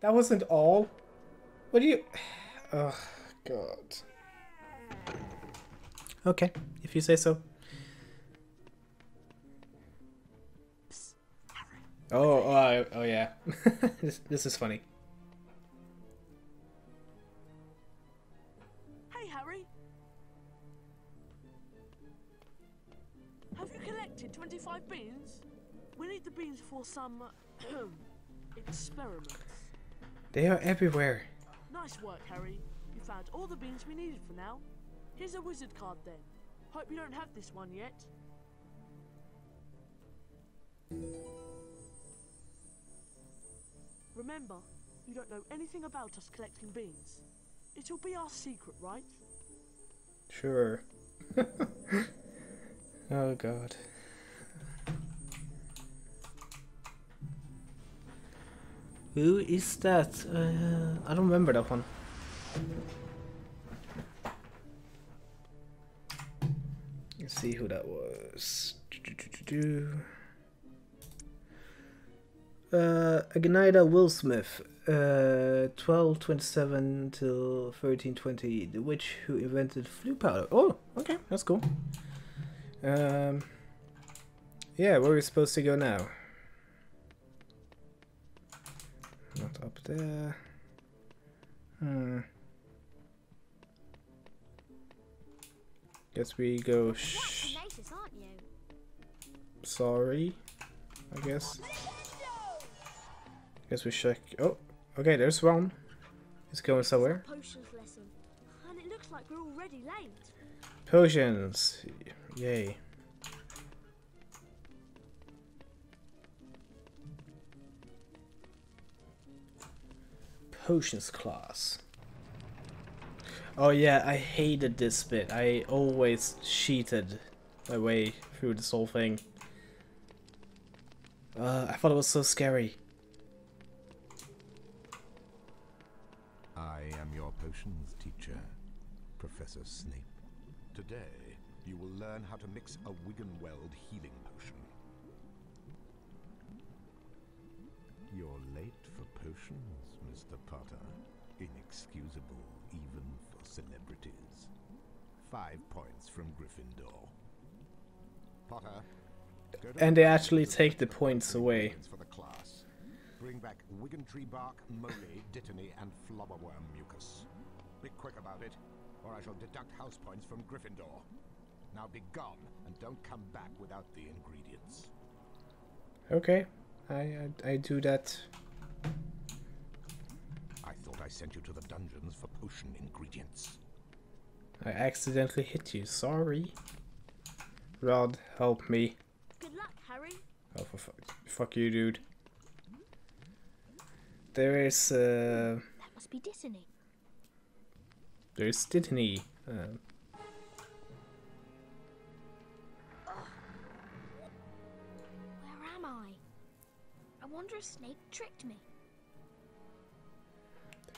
That wasn't all. What do you... Oh, God. Okay, if you say so. Oh, oh, oh yeah. this, this is funny. Hey, Harry. Have you collected 25 beans? We need the beans for some experiments. They are everywhere. Nice work, Harry. You found all the beans we needed for now. Here's a wizard card then. Hope you don't have this one yet. Remember, you don't know anything about us collecting beans. It'll be our secret, right? Sure. oh god. Who is that? Uh, I don't remember that one. Let's see who that was. Uh, Wildsmith, uh, 1227 till 1320, the witch who invented Floo powder. Oh, okay, that's cool. Um, yeah, where are we supposed to go now? Not up there. Hmm. Guess we go. Sh- tenacious, sorry, I guess. Guess we check. Oh, okay, there's one. It's going somewhere. Potions lesson. And it looks like we're already late. Potions. Yay. Potions class. Oh yeah, I hated this bit. I always cheated my way through this whole thing. Uh, I thought it was so scary. I am your potions teacher, Professor Snape. Today, you will learn how to mix a Wiggenweld healing potion. You're late for potions, Mr. Potter. Inexcusable, even for celebrities. Five points from Gryffindor. Potter. And they actually take the points away. For the class. Bring back Wiggentree bark, moly, dittany, and flobberworm mucus. Be quick about it, or I shall deduct house points from Gryffindor. Now be gone, and don't come back without the ingredients. Okay, I I, I do that. I sent you to the dungeons for potion ingredients. I accidentally hit you. Sorry. Ron, help me. Good luck, Harry. Oh, for fuck, fuck you, dude. There is uh, That must be Dittany. there's Dittany. Um, Where am I? I wonder if Snape tricked me.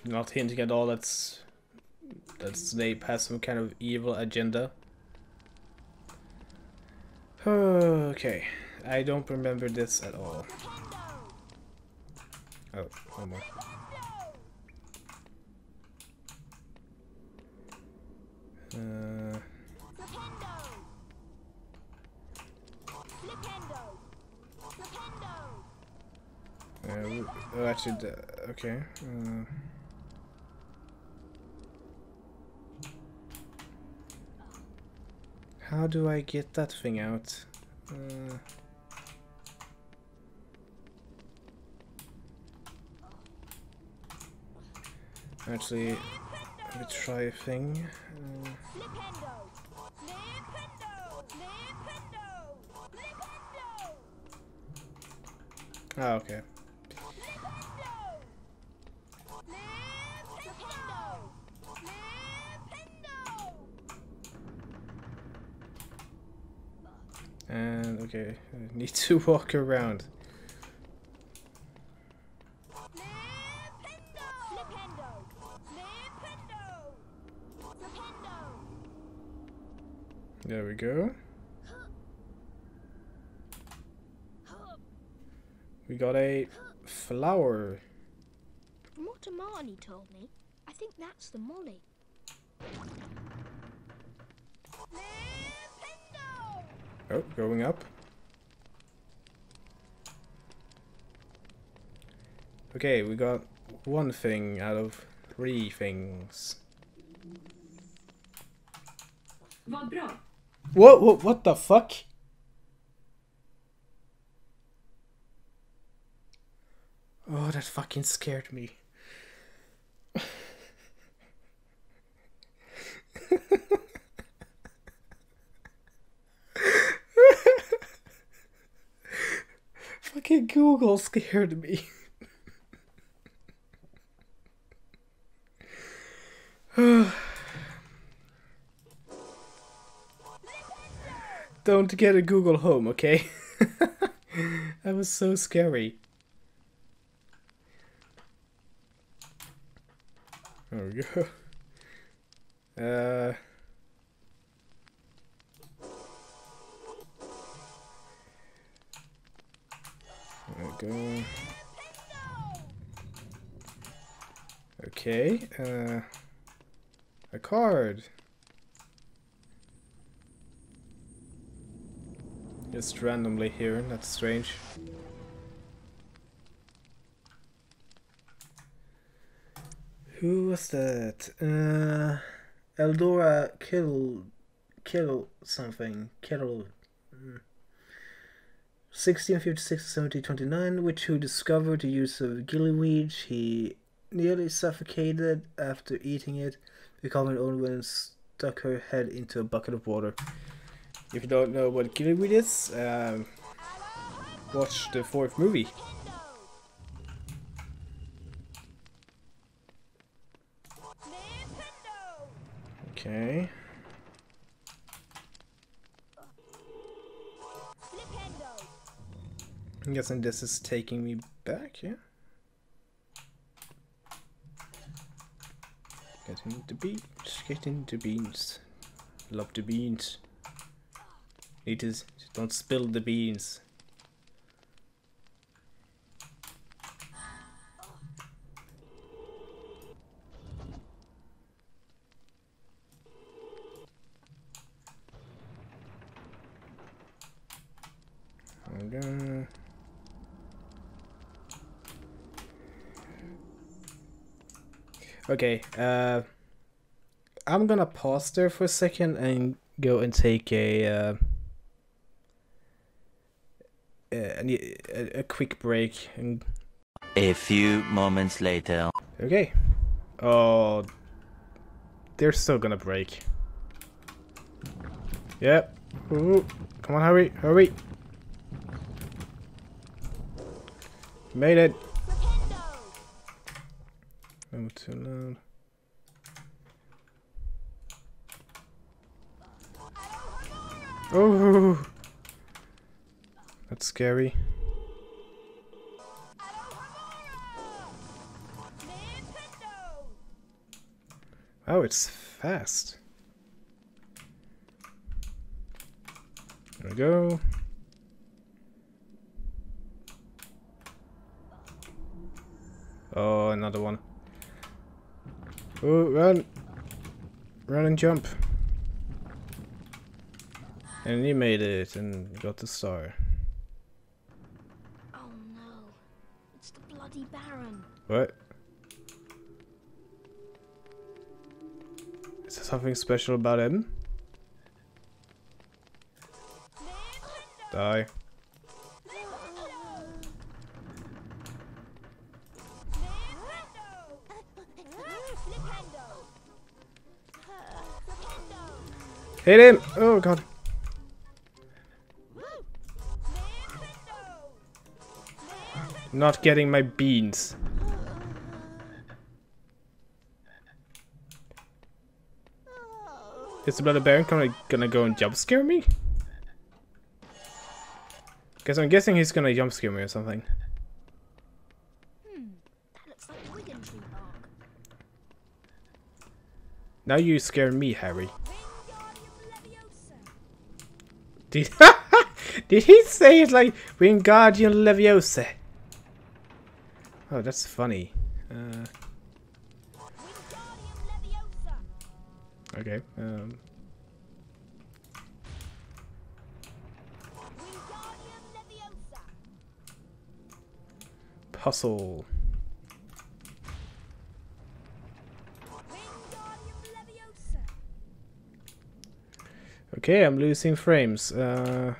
Not hinting at all that's that Snape has some kind of evil agenda. Okay, I don't remember this at all. Oh, one more. Uh, uh, oh, actually, okay. Uh, how do I get that thing out? Uh, actually, let me try a thing. Uh, ah, okay. Okay, I need to walk around. There we go. We got a flower. From what Amani told me. I think that's the moly. Oh, going up. Okay, we got one thing out of three things. What, what, what the fuck? Oh, that fucking scared me. fucking Google scared me. Don't get a Google Home, okay? that was so scary. There we go. Uh. Go. Okay, uh. A card. Just randomly here, that's strange. Who was that? Uh, Eldora Kittle, Kittle something, Kittle. mm. 1656 1729, witch who discovered the use of gillyweed. He nearly suffocated after eating it, becoming old when stuck her head into a bucket of water. If you don't know what gillyweed is, um, watch the fourth movie. Okay. I'm guessing this is taking me back, yeah? Getting the beans, getting the beans. Love the beans. Need to don't spill the beans. Okay, uh I'm gonna pause there for a second and go and take a uh, a, a, quick break and A few moments later. okay. Oh, they're still gonna break. Yep. Ooh. Come on, hurry, hurry. Made it. Oh, too loud. Oh, that's scary. Oh, it's fast. There we go. Oh, another one. Oh, run! Run and jump. And you made it and got the star. Oh no. It's the bloody Baron. What? Is there something special about him? Die. Hit him! Oh god. Not getting my beans. Is the Bloody Baron gonna, gonna go and jump scare me? Because I'm guessing he's gonna jump scare me or something. Now you're scaring me, Harry. Did, did he say it like Wingardium Leviosa? Oh, that's funny. Uh, okay. Um. Puzzle. Okay, I'm losing frames. Uh,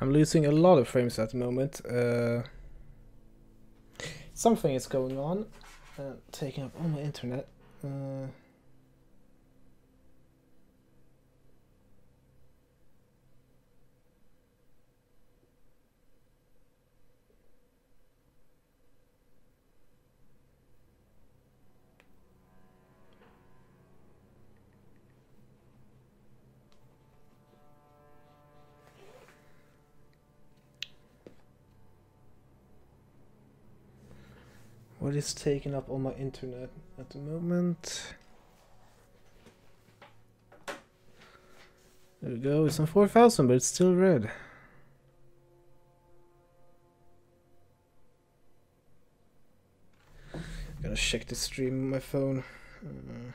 I'm losing a lot of frames at the moment. Uh, something is going on, uh, taking up all my internet. What is taking up all my internet at the moment? There we go. It's on 4000, but it's still red. Gotta check the stream on my phone. Uh,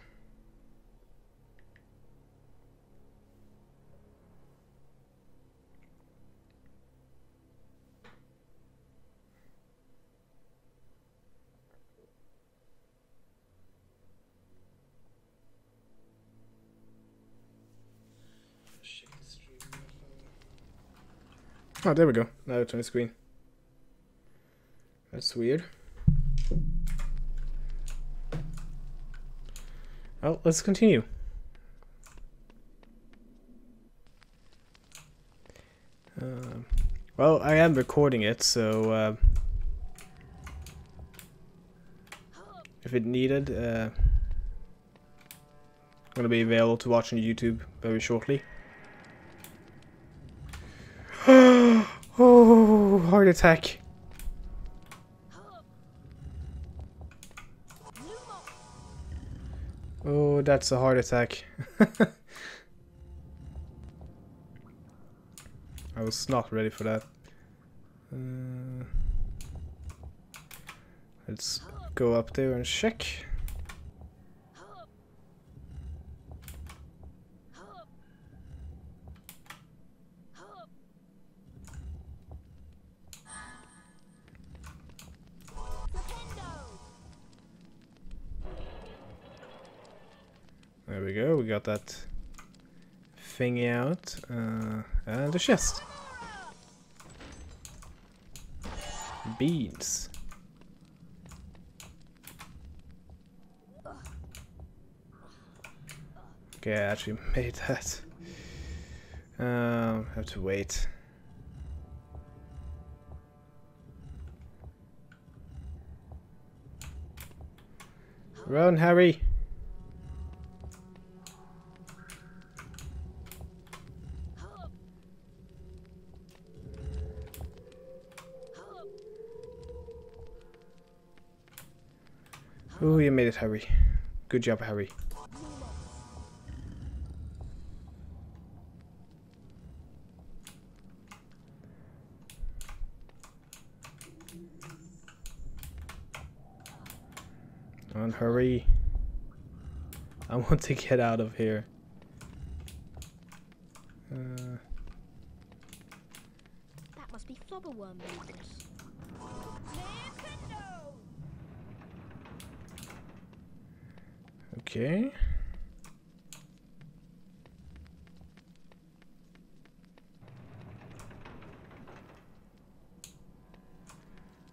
check the stream on my phone. Oh, there we go. Now it's on the screen. That's weird. Well, let's continue. Um, well, I am recording it, so uh, if it needed, uh, going to be available to watch on YouTube very shortly. oh, heart attack. Oh, that's a heart attack. I was not ready for that. Uh, let's go up there and check. Got that thingy out. Uh, and the chest. Beans. Okay, I actually made that. Um, have to wait. Run, Harry! It, Harry. Good job, Harry. On, hurry. I want to get out of here. Okay.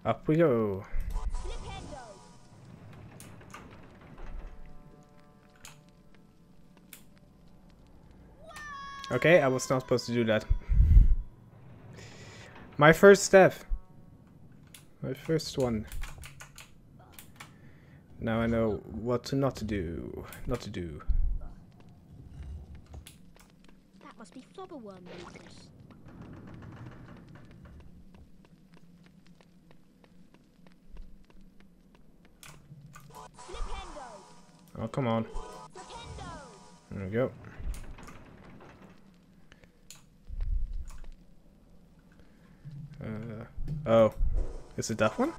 Up we go. Okay, I was not supposed to do that. My first step. My first one. Now I know what to not to do. Not to do. That must be flobberworm mucus. Oh, come on. There we go. Uh, Oh. Is it that one?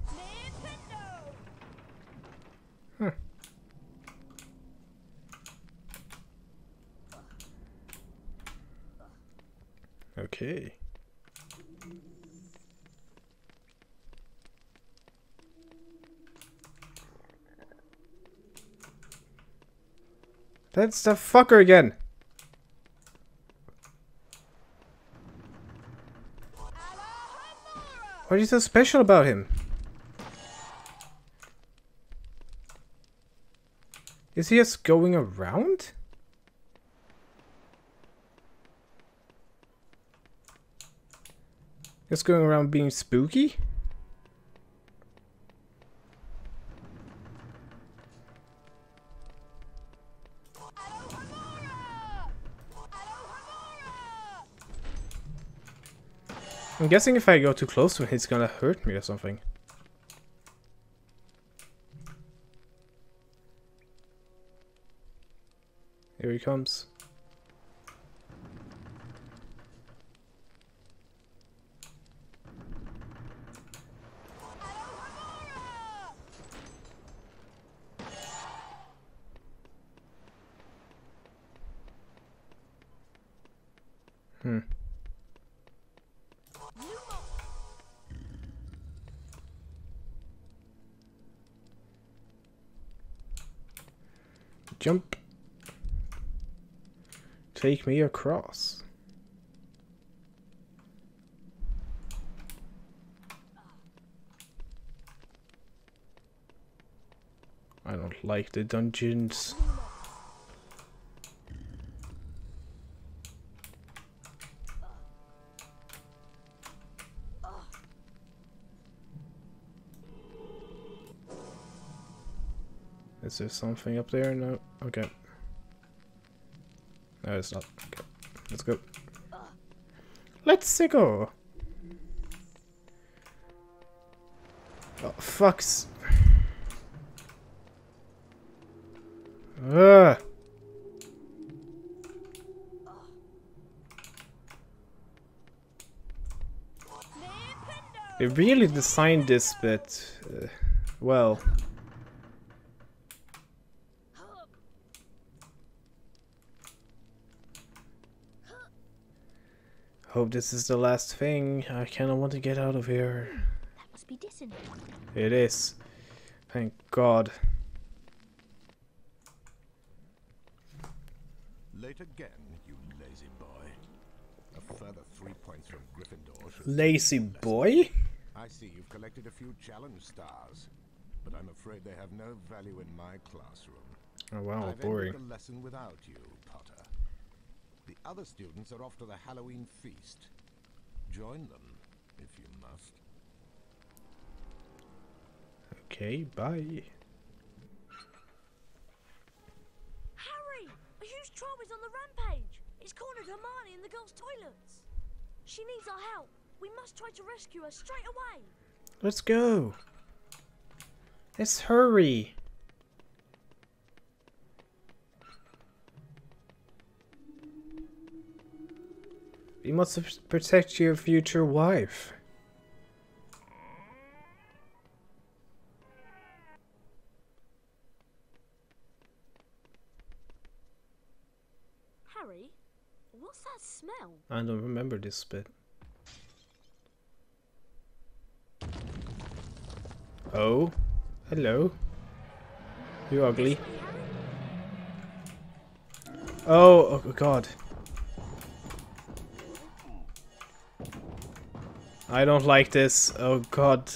Okay. That's the fucker again. What is so special about him? Is he just going around? Just going around being spooky? I'm guessing if I go too close to him, he's gonna hurt me or something. Here he comes. Hmm. Jump. Take me across. I don't like the dungeons. Is there something up there? No. Okay. No, it's not. Okay. Let's go. Let's go. Oh, fucks. Ugh. They really designed this bit uh, well. Hope this is the last thing. I kinda want to get out of here. That must be dissonant. It is. Thank God. Late again, you lazy boy. A further three points from Gryffindor. Lazy boy? I see you've collected a few challenge stars, but I'm afraid they have no value in my classroom. Oh wow, I've boring. ended lesson without you, Potter. The other students are off to the Halloween feast. Join them, if you must. Okay, bye. Harry! A huge troll is on the rampage! It's cornered Hermione in the girls' toilets! She needs our help! We must try to rescue her straight away! Let's go. Let's hurry. You must protect your future wife. Harry, what's that smell? I don't remember this bit. Oh, hello. You ugly. Oh, oh god. I don't like this. Oh god.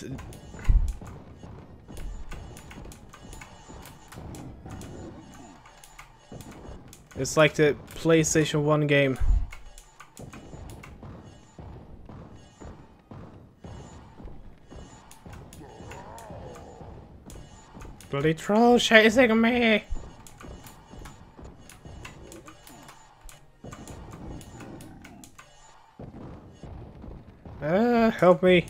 It's like the PlayStation 1 game. Bloody troll chasing me! Help me.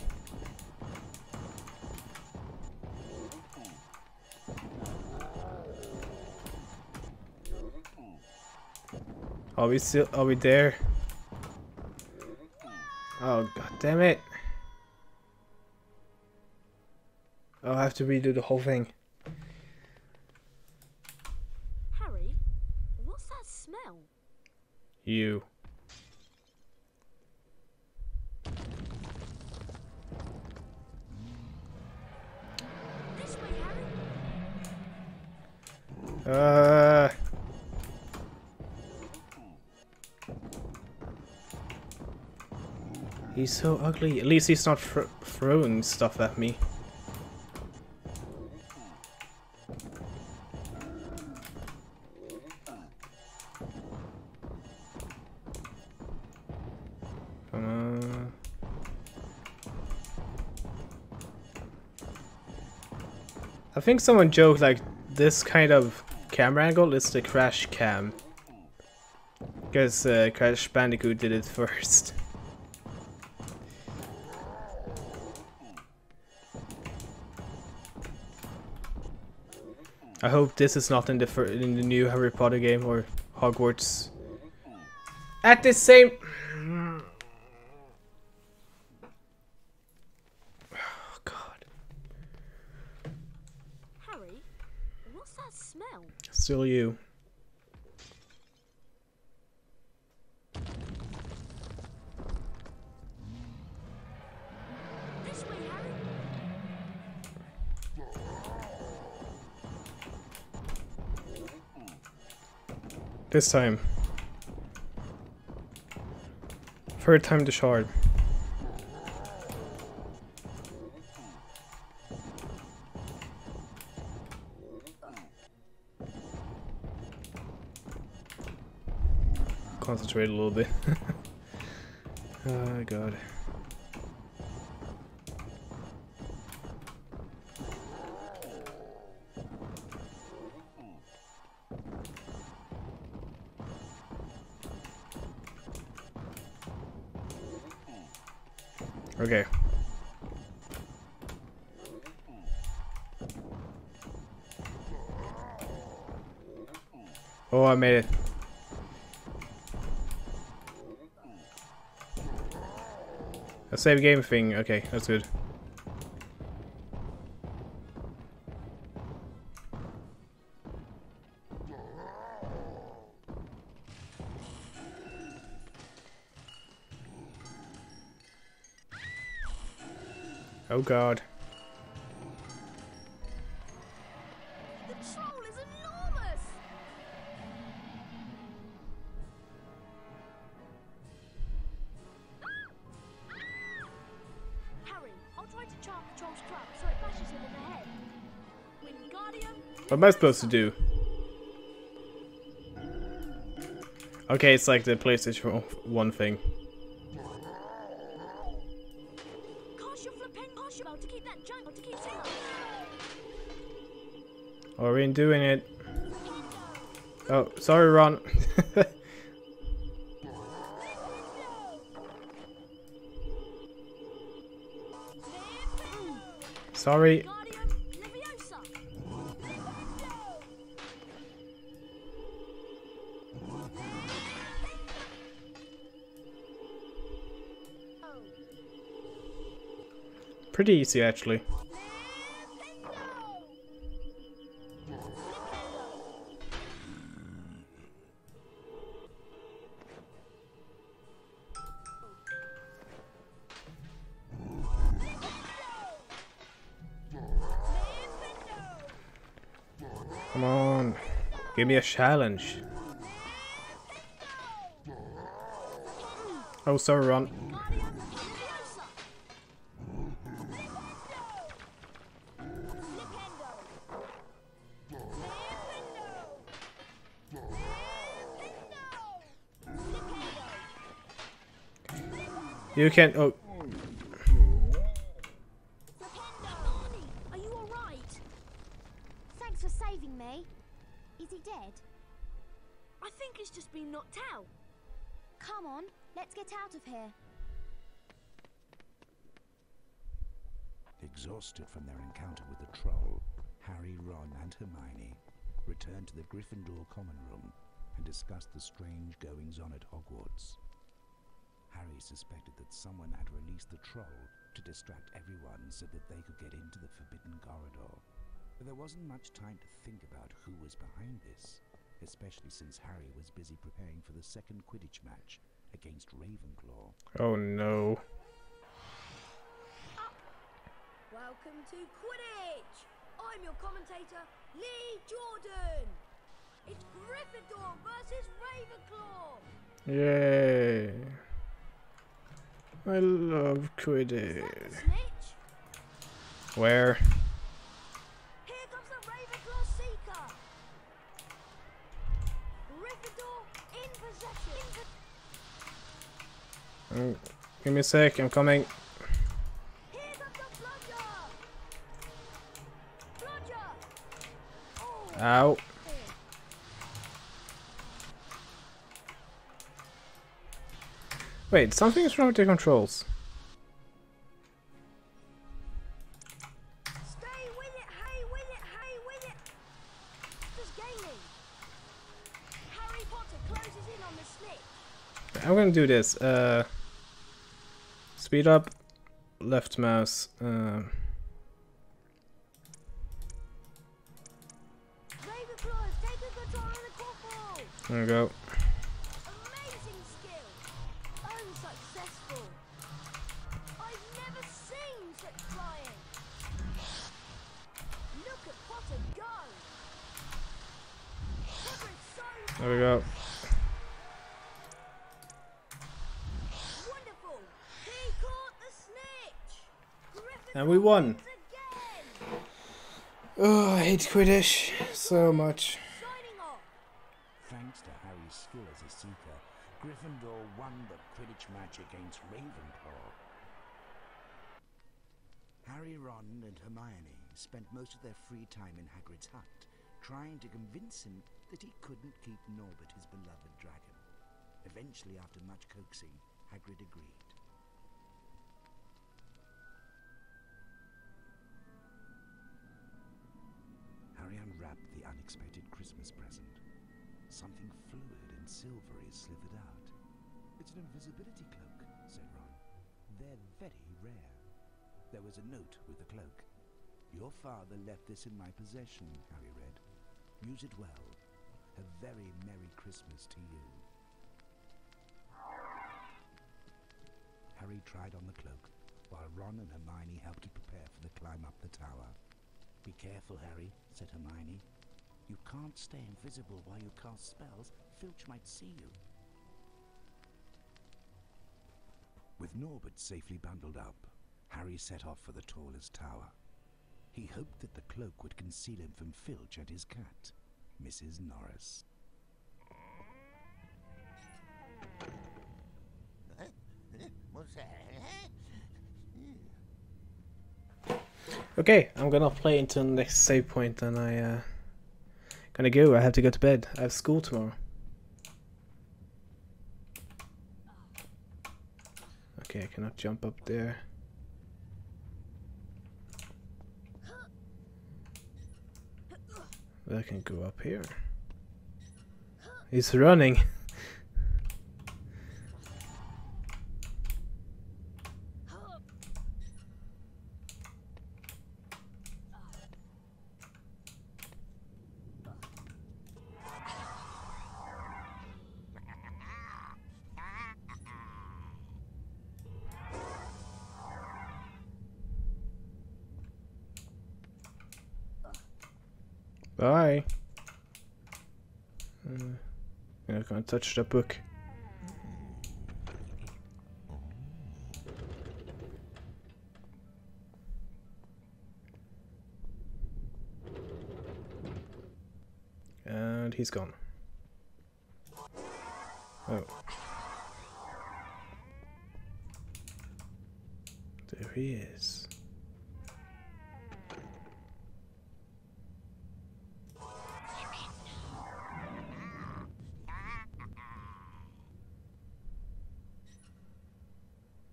Are we still, are we there? Oh, god damn it. I'll have to redo the whole thing. Harry, what's that smell? You. Uh. He's so ugly. At least he's not thro throwing stuff at me. Come. I think someone joked like this kind of camera angle is the crash cam. Because uh, Crash Bandicoot did it first. I hope this is not in the in the new Harry Potter game or Hogwarts. At the same. Oh God. Harry, what's that smell? Still you. This time. Third time the shard. Concentrate a little bit. oh god. Okay. Oh, I made it. A save game thing. Okay, that's good. Oh god. Am I supposed to do? Okay, it's like the PlayStation 1 thing. Cast we Oh, doing it. Oh, sorry, Ron. sorry. Pretty easy, actually. Come on. Give me a challenge. Oh, sorry, Ron. You can. Oh, Barney, are you alright? Thanks for saving me. Is he dead? I think he's just been knocked out. Come on, let's get out of here. Exhausted from their encounter with the troll, Harry, Ron, and Hermione returned to the Gryffindor common room and discussed the strange goings on at Hogwarts. Harry suspected that someone had released the troll to distract everyone so that they could get into the forbidden corridor. But there wasn't much time to think about who was behind this, especially since Harry was busy preparing for the second Quidditch match against Ravenclaw. Oh no. Welcome to Quidditch! I'm your commentator, Lee Jordan! It's Gryffindor versus Ravenclaw! Yay. I love Is Quidditch. that the snitch? Where? Here comes the Ravenclaw Seeker! Gryffindor in possession! Mm, give me a sec, I'm coming. Here comes the Bludger! Bludger! Oh, Ow. Wait, something's wrong with the controls. Stay with it, hey, with it, hey, with it! Just gaining. Harry Potter closes in on the snitch. I'm gonna do this. Uh, speed up, left mouse. Um, Ravenclaw has taken control of the quaffle! there we go. Amazing skill! Unsuccessful! I've never seen such flying! Look at Potter go! Potter is so There we go. wonderful! He caught the snitch! And we won. Oh, I hate Quidditch so much. Thanks to Harry's skill as a seeker, Gryffindor won the Quidditch match against Ravenclaw. Harry, Ron, and Hermione spent most of their free time in Hagrid's hut, trying to convince him that he couldn't keep Norbert, his beloved dragon. Eventually, after much coaxing, Hagrid agreed. Harry unwrapped the unexpected Christmas present. Something fluid and silvery slithered out. It's an invisibility cloak, said Ron. They're very rare. There was a note with the cloak. Your father left this in my possession, Harry read. Use it well. A very Merry Christmas to you. Harry tried on the cloak, while Ron and Hermione helped him prepare for the climb up the tower. Be careful, Harry, said Hermione. You can't stay invisible while you cast spells. Filch might see you. With Norbert safely bundled up, Harry set off for the tallest tower. He hoped that the cloak would conceal him from Filch and his cat, Mrs. Norris. Okay, I'm gonna play until the next save point and I uh gonna go. I have to go to bed. I have school tomorrow. Okay, I cannot jump up there. I can go up here. He's running. Bye. Uh, I can't touch book. And he's gone. Oh. There he is.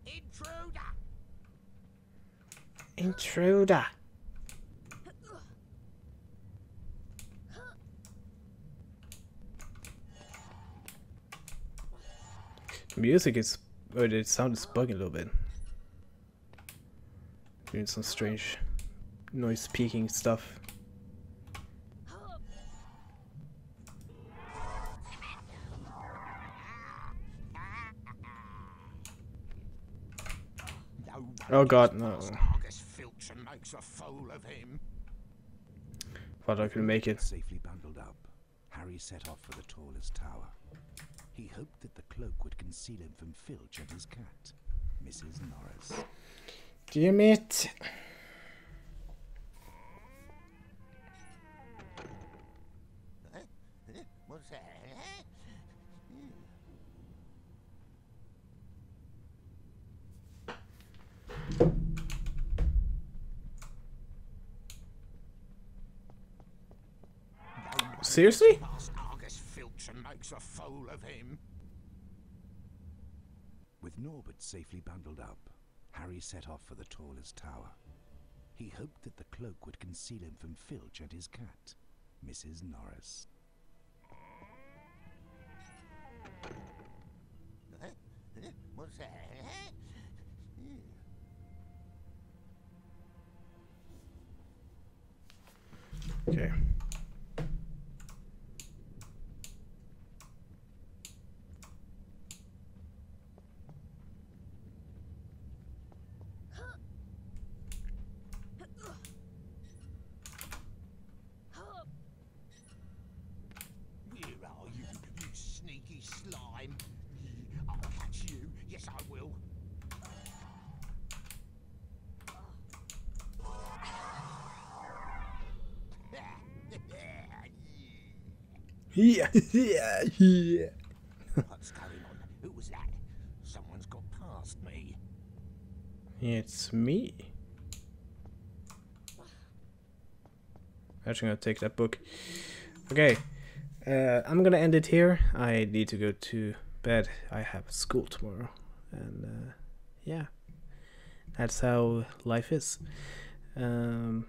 Intruder! Intruder. The music is, oh, or the sound is bugging a little bit. Doing some strange noise peaking stuff. Oh god, no. Argus Filch and makes a fool of. Thought I could make it. Safely bundled up, Harry set off for the tallest tower. He hoped that the cloak would conceal him from Filch and his cat, Mrs. Norris. Damn it! Eh? Eh? What's that? Eh? Seriously? Argus Filch and makes a fool of him. With Norbert safely bundled up, Harry set off for the tallest tower. He hoped that the cloak would conceal him from Filch and his cat, Mrs. Norris. What's that? Okay. Where are you, you sneaky slime? I'll catch you. Yes, I will. Yeah, yeah, yeah. What's going on? Who was that? Someone's got past me. It's me. I'm actually, gonna take that book. Okay, uh, I'm gonna end it here. I need to go to bed. I have school tomorrow, and uh, yeah, that's how life is. Um,